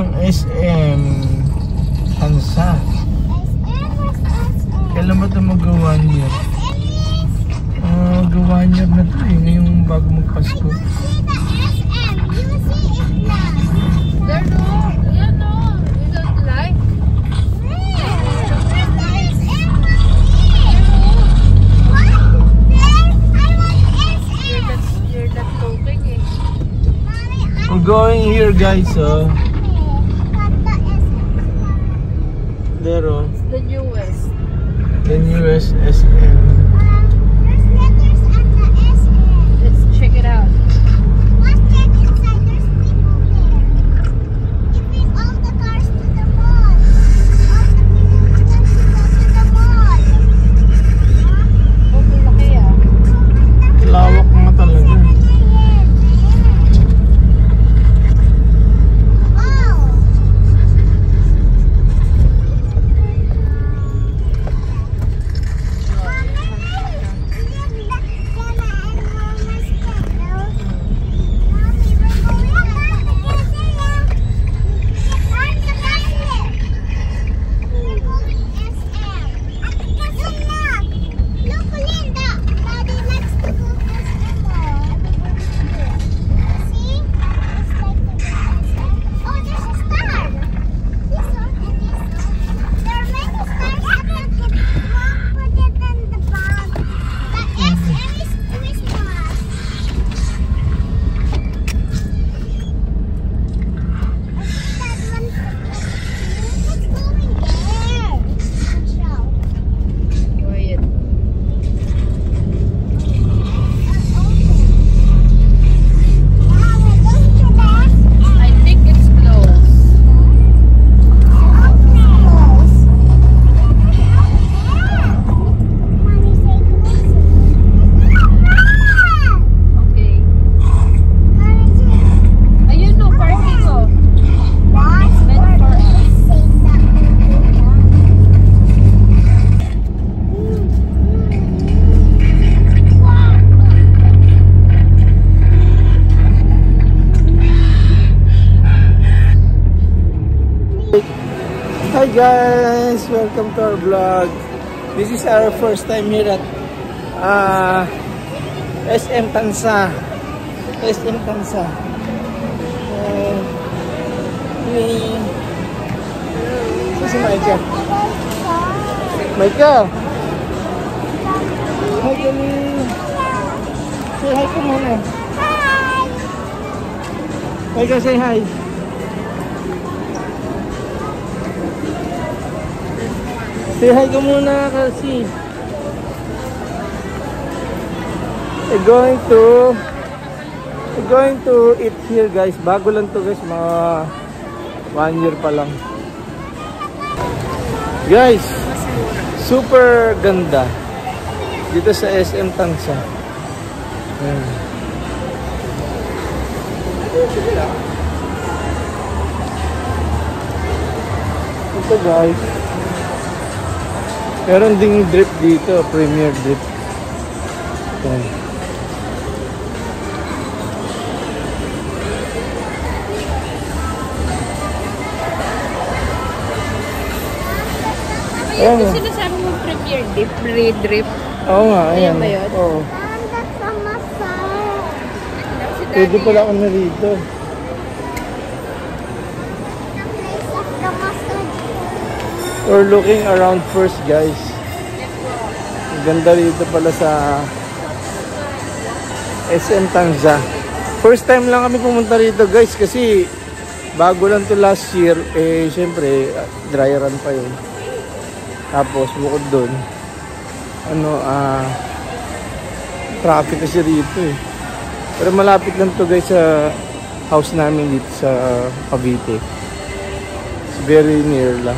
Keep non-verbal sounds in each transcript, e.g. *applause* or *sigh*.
ng SM Hansa. Kailan ba ito mag-1 year? Ah, mag-1 year na ito eh. Ngayong bago magpasko. We're going here guys, oh. There. It's the newest. The newest SM. Let's check it out. Malaki. Lawak guys! Welcome to our vlog. This is our first time here at uh, SM Tansa. SM Tansa. Uh, hey. Ito si Michael. Michael! Hi, Kali! Say hi ka muna. Michael, say hi. Say hi ka muna kasi. We're going to We're going to eat here guys. Bago lang to guys. Mga one year pa lang. Guys, super ganda. Dito sa SM Tansa. Ayan. Ito guys. Meron ding drip dito, premier drip. Ayan. Ayan. yung sinasabi mo premier dip, re-drip. Oo nga, ayan. Ayan ba yun? Oo. Pwede pala ako na rito. We're looking around first guys. Ganda rito pala sa SM Tanza. First time lang kami pumunta rito guys kasi bago lang to last year eh syempre dry run pa yun. Tapos bukod doon ano ah traffic kasi rito eh. Pero malapit lang to guys sa house namin dito sa Cavite. It's very near lang.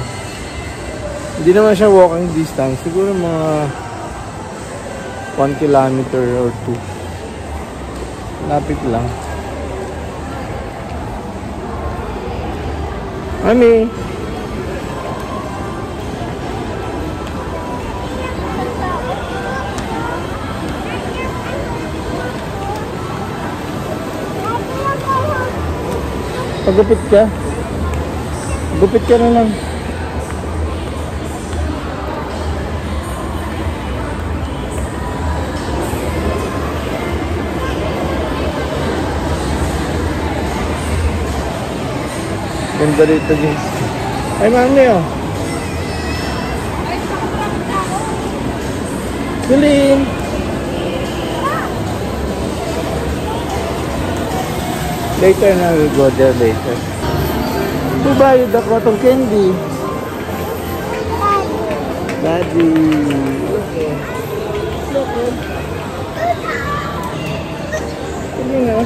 Hindi naman siya walking distance. Siguro mga 1 kilometer or 2. Lapit lang. Mami! Pagupit ka? Gupit ka na lang. Ganda rito guys. Ay mami oh. Galing. Later na we'll go there later. You the cotton candy? Daddy. Okay. Look. Hindi na.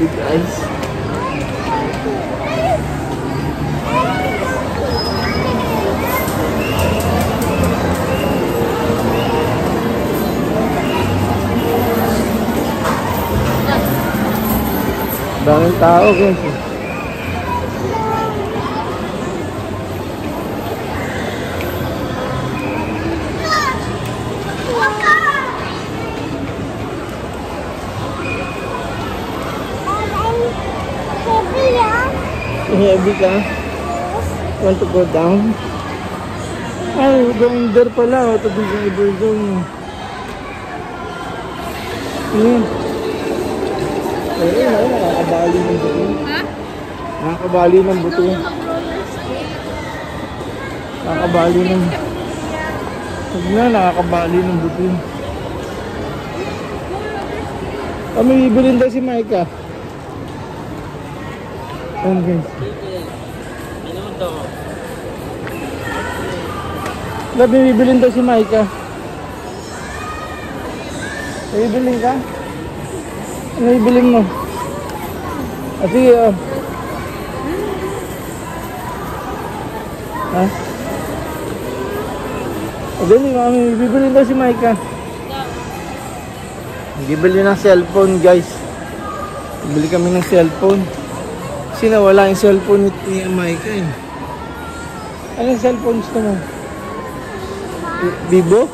Big eyes. Tao guys. Heavy ka? Want to go down? Ay, going there pala. Ito din iba doon. Ayan. Ayun, nakakabali ng buto. Ha? Nakakabali ng buto. Nakakabali ng... Huwag na, nakakabali ng buto. Kami bibilin daw si Micah. Ayan guys. Labi, bibilin daw si Micah. Bibilin ka? Ano bibilin mo? Ah, sige, ah. Ha? O, dali, mami. Bibilin daw si Micah. Bibili ng cellphone, guys. Bibili kami ng cellphone. Kasi nawala yung cellphone ni, Micah, eh. Anong cellphone gusto mo? I- Vivo?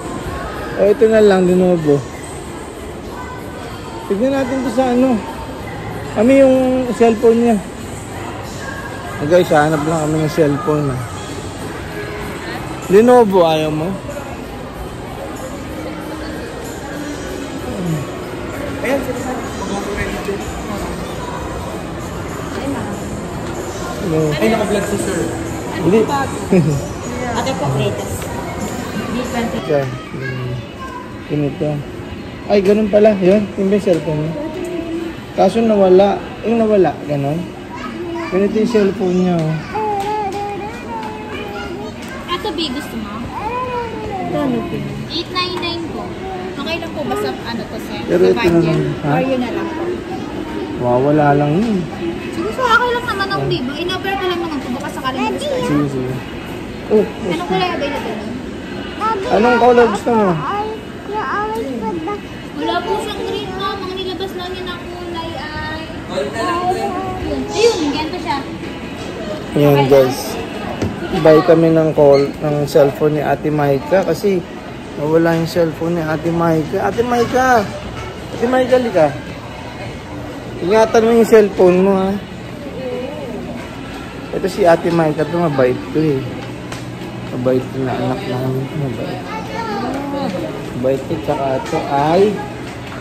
O, ito na lang, Lenovo. Tignan natin to sa ano. Kami yung cellphone niya. Ah, guys, hanap lang kami ng cellphone. Ah. Lenovo, ayaw mo? Ayan, No. Ay, naka-vlog si sir. Hindi. *laughs* Ate po, latest. B20. Ito. Hmm. Ganito. Ay, ganun pala. Yun, yung yung cellphone? Kaso nawala. Yung nawala, ganun. Ganito yung cellphone niya. Oh. Ito, B, gusto mo? Ano po? 899 po. Okay lang po, basta ano to, sir? Pero ito na lang. Ha? Or yun na lang po. Wawala lang yun. Siguro so, okay lang naman ang Vivo. In-offer ko lang naman po, baka sakaling gusto. Sige, sige. Oh, Anong kulay available anong color gusto mo? Wala po siyang green mo. Mga nilabas lang niya Ayan guys. Buy kami ng call, ng cellphone ni Ate Maika kasi nawala yung cellphone ni Ate Maika. Ate Maika! Ate Maika, lika. Ingatan mo yung cellphone mo ha. Ito si Ate Maika, ito mabait to eh. Mabait na anak namin. Mabait. Mabait to, tsaka ito ay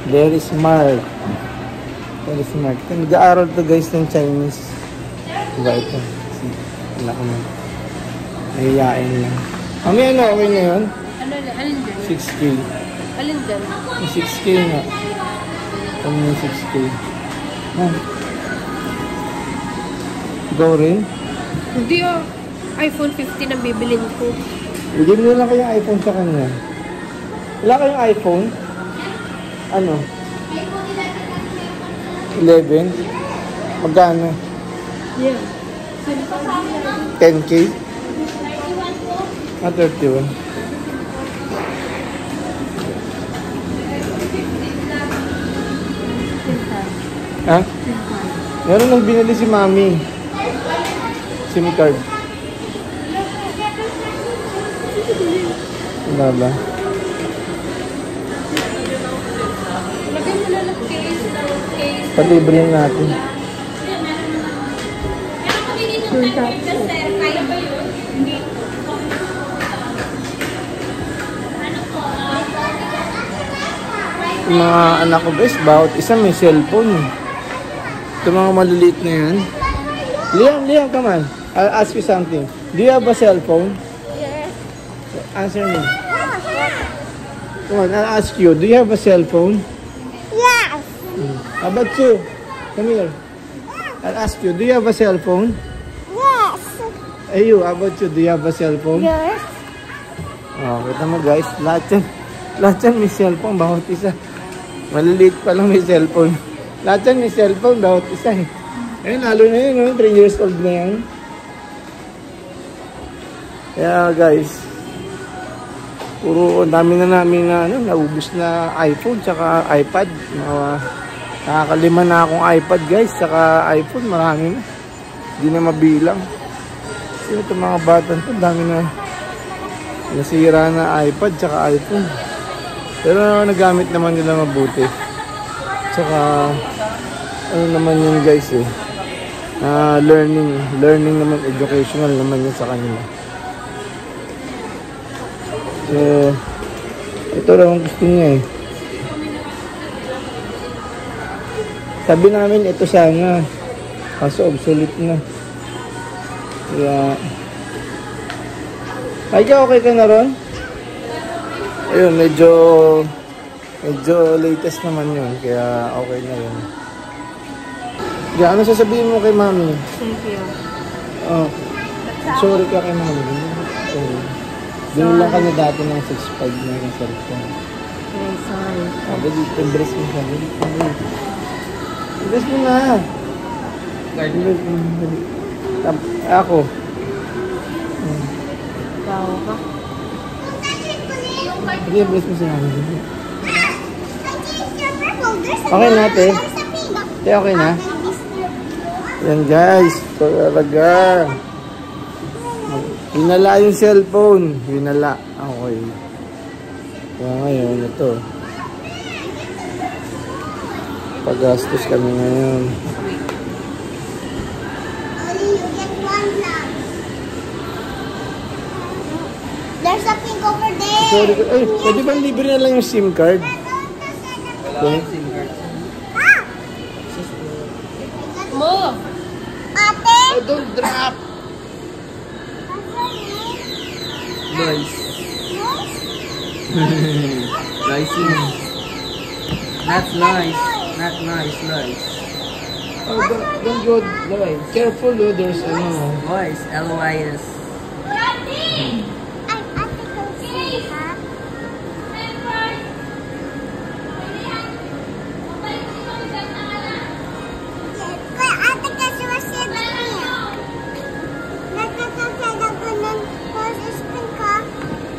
very smart. Very smart. Nag-aaral to guys ng Chinese. Diba ito? Si anak mo. Nahiyain lang. Mami, ano? Okay na yun? Ano, alin dyan? 6K. Alin dyan? Yung 6K nga. Ano yung 6K? Ha? Go rin? Hindi oh. iPhone 15 ang bibilin ko. Bigyan mo na lang kayong iPhone sa kanya. Wala kayong iPhone? Ano? 11? Magkano? Yeah. 10K? Ah, 31. Ha? Meron nang binili si Mami. SIM card. Wala ba? Ano po? ah, Yung mga anak ko guys, bawat isa may cellphone. Ito mga maliliit na yan. Liam, Liam, come on. I'll ask you something. Do you have a cellphone? Yes. Answer me. Come on, I'll ask you. Do you have a cellphone? Yes. How about you? Come here. I'll ask you. Do you have a cellphone? Yes. Hey you, how about you? Do you have a cellphone? Yes. Oh, kita mo guys, lahat yan, lahat yan may cellphone, bawat isa. Maliliit pa lang may cellphone. Lahat yan may cellphone, bawat isa eh. Ayun, lalo na yun, no? 3 years old na yan. Kaya guys, puro dami na namin na ano, naubos na iPhone tsaka iPad. Mga, nakakalima na akong iPad guys, tsaka iPhone, marami na. Hindi na mabilang. Kasi itong mga bata to, dami na nasira na iPad tsaka iPhone. Pero nagamit naman nila mabuti. Tsaka ano naman yun guys eh. ah, learning, learning naman, educational naman yun sa kanila. So, ito lang ang gusto niya eh. Sabi namin ito sana. Kaso obsolete na. Kaya, ay, okay ka na ron? Ayun, medyo medyo latest naman yun. Kaya okay na yun. Kaya ano sasabihin mo kay mami? Thank you. Oh, sorry ka kay mami. Sorry. Doon lang kanya dati ng 6'5 na yung cellphone. Very sorry. Sabi dito, embrace mo siya. Embrace mo na. Embrace mo. Tap- Ako. Ikaw ka. Dali, embrace mo si mami. Dali. Okay na, te. Te, okay na? Yan guys, ito talaga. Hinala yung cellphone. Hinala. Okay. Kaya ngayon, ito. Pagastos kami ngayon. There's a pink over there. Sorry. Ay, pwede ba libre na lang yung SIM card? Okay. Mo! Ate. Oh, don't drop! Nice. nice. Not *laughs* nice. Not nice, lies. Oh, don't, don't go live. Careful, though, there's ano. Voice, L-Y-S.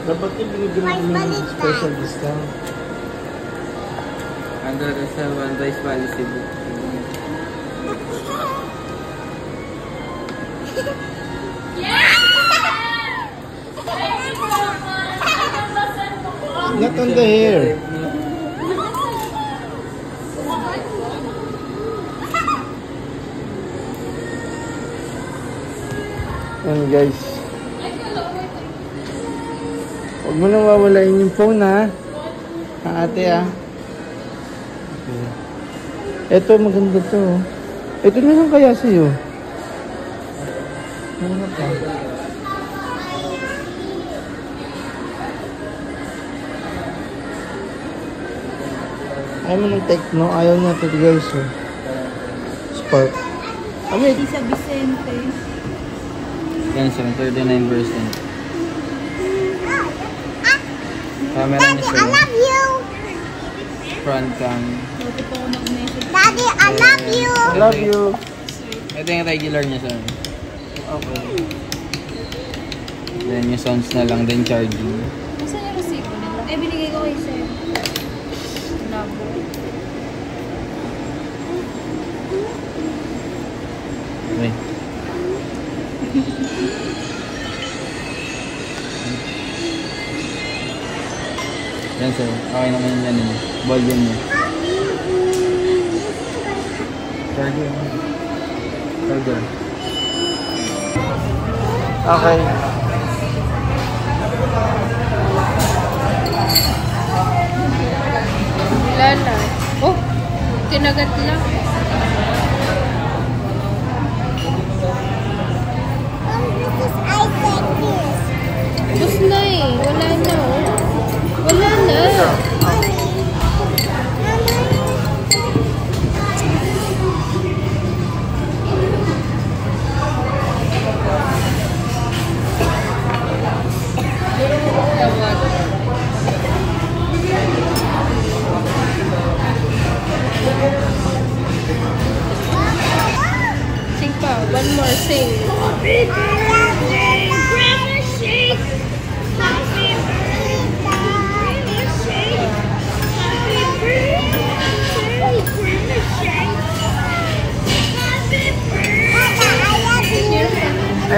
Dapat yung binigyan mo ng special discount. Under seven days policy book. Not on the hair. Yan guys. Huwag mo nang wawalain yung phone ha. Ha ate ha. Ito maganda to. Ito na lang kaya sa'yo. Ano pa? Ayaw mo ng techno. Ayaw niya ito guys. Oh. Spark. Ah, wait. Sa Vicente. Yan sir, 39%. Camera niya sir. you. Front cam. Daddy, I love you. I love you. Ito yung regular niya sir. Okay. Then yung sounds na lang, then charging. Saan yung resibo nila? Eh, binigay ko kay sir. Number. Okay. Yan sir, okay naman yan eh. Volume niya. Charger. Charger. Okay. Wala na. Oh, kinagat lang.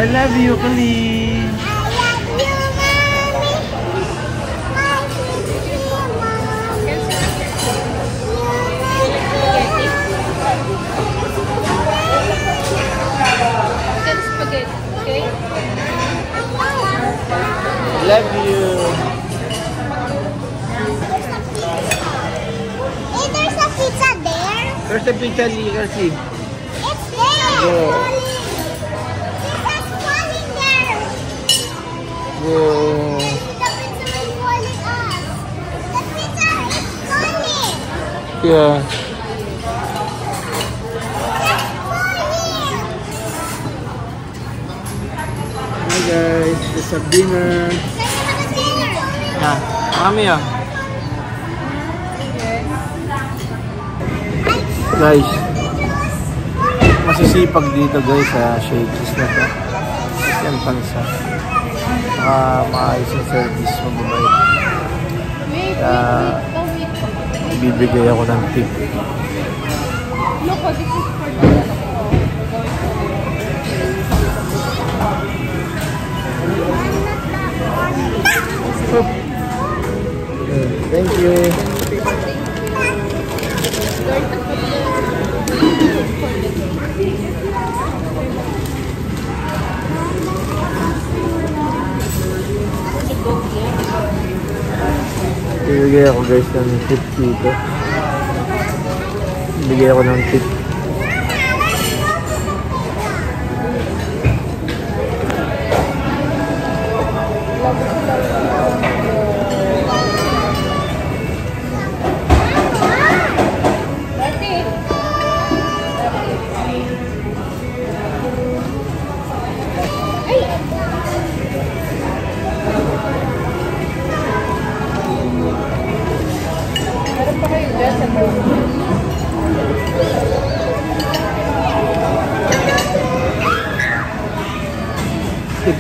I love you, Kali. Then spaghetti. Okay? Love you. Hey, there's a pizza there. Where's the pizza, Lee? Kasi. It's there. Go. Falling. Yeah. Hi guys, it's a dinner. Can you have a dinner? Ha, kami ah. Guys, masisipag dito guys sa Shakey's na to. Yan pansa. Saka maayos yung service, wait. Oh, wait. Bibigay ako ng tip. Look, this is for the Thank you. Bibigay ako guys ng tip dito. Bibigay ako ng tip.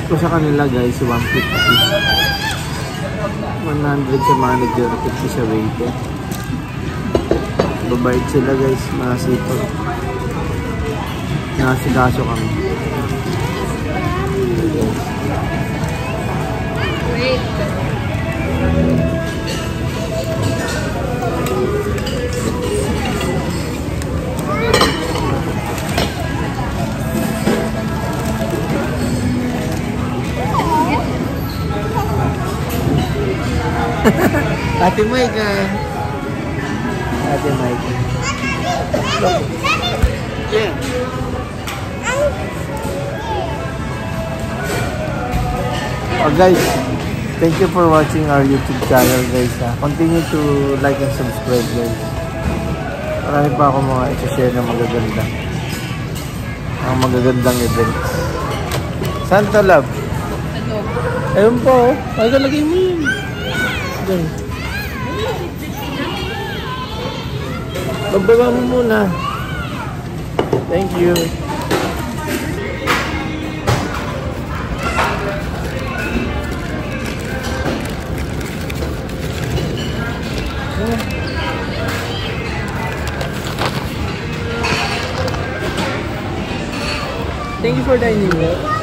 Ko sa kanila guys, 150. 100 sa manager, 50 sa waiter. Babait sila guys, masipag. Nasikaso kami. Wait. *laughs* Ate Mike ah. Ate Mike. Yeah. Oh guys, thank you for watching our YouTube channel guys ha. Continue to like and subscribe guys. Marami pa ako mga isi-share na magaganda. Mga magagandang events. Santa Love. Ano? Ayun po, oh. ay kalagay mo yun. Diyan. Bababa mo muna. Thank you. Thank you for dining here.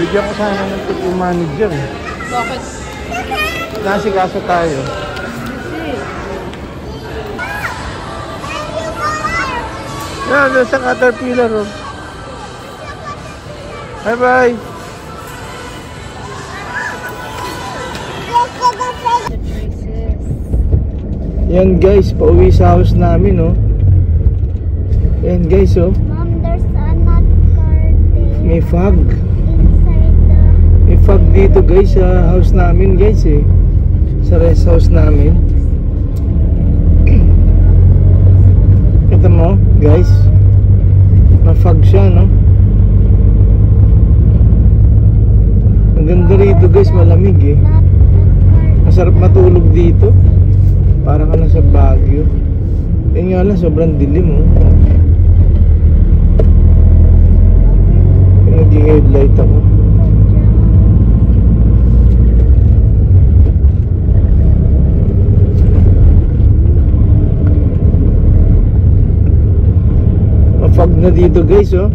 Bigyan ko sana ng tip yung manager. eh. Bakit? Nasikaso tayo. Yan, yeah, sa caterpillar. Oh. Bye bye. Yan guys, pauwi sa house namin oh. Yan guys oh, Mom, there's a nut curtain may fog. Fog dito guys sa house namin guys eh. Sa rest house namin. *clears throat* Ito mo guys. Ma-fog siya no. Ang ganda rito guys, malamig eh. Masarap matulog dito. Para ka sa Baguio. Yun nga lang, sobrang dilim oh. Nag-headlight ako. Mafog na dito guys oh.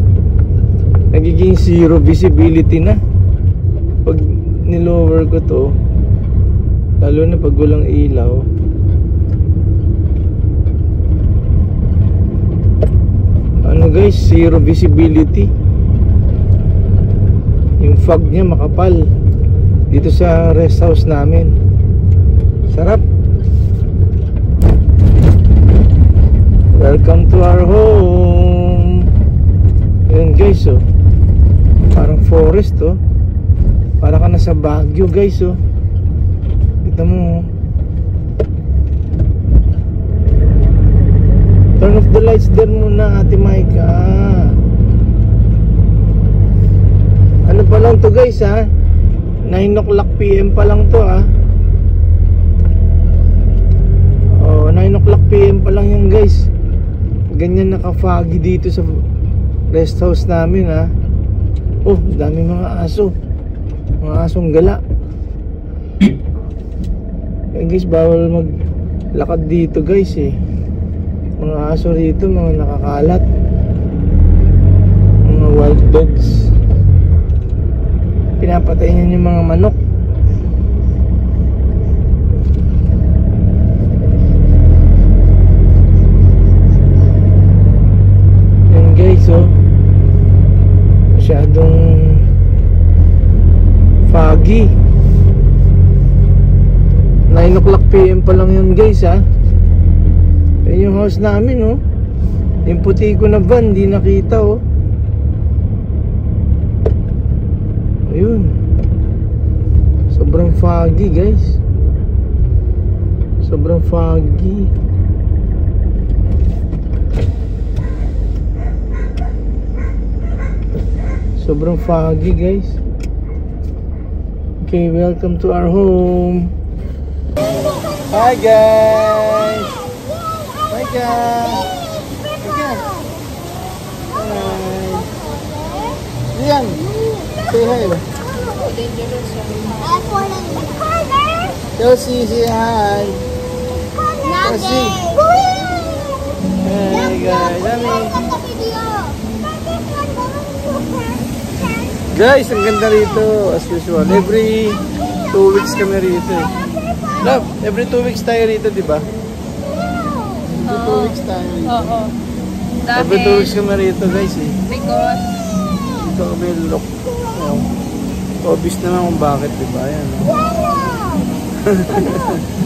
Nagiging zero visibility na. Pag nilower ko to, lalo na pag walang ilaw. Ano guys, zero visibility. Yung fog niya makapal dito sa rest house namin. Sarap. Welcome to our home. Yan guys oh. Parang forest oh. Para ka na sa Baguio guys oh. Kita mo oh. Turn off the lights there muna Ate Maika. Ano pa lang to guys ha? 9 o'clock PM pa lang to ha. Oh, 9 o'clock PM pa lang yan guys. Ganyan naka-foggy dito sa rest house namin ha. Oh, dami mga aso. Mga asong gala. Yan guys, bawal maglakad dito guys eh. Mga aso rito, mga nakakalat. Mga wild dogs. Pinapatay niyan yung mga manok. Yan guys, oh. Masyadong foggy. 9 o'clock PM pa lang yun guys, ha. Yan yung house namin, oh. Yung puti ko na van, di nakita, oh. Ayun. Sobrang foggy, guys. Sobrang foggy. Sobrang foggy, guys. Okay, welcome to our home. Hi, guys. Hi, guys. Hi. Lian, say hi. Chelsea, say hi. Chelsea. Guys, ang ganda rito as usual. Every two weeks kami rito. eh. Love, every two weeks tayo rito, di ba? Every two weeks tayo rito. Oo. Every two weeks kami rito, guys eh. Because, Ito kami look. Oh. Obvious naman kung bakit, di ba? Ayan. oh. *laughs*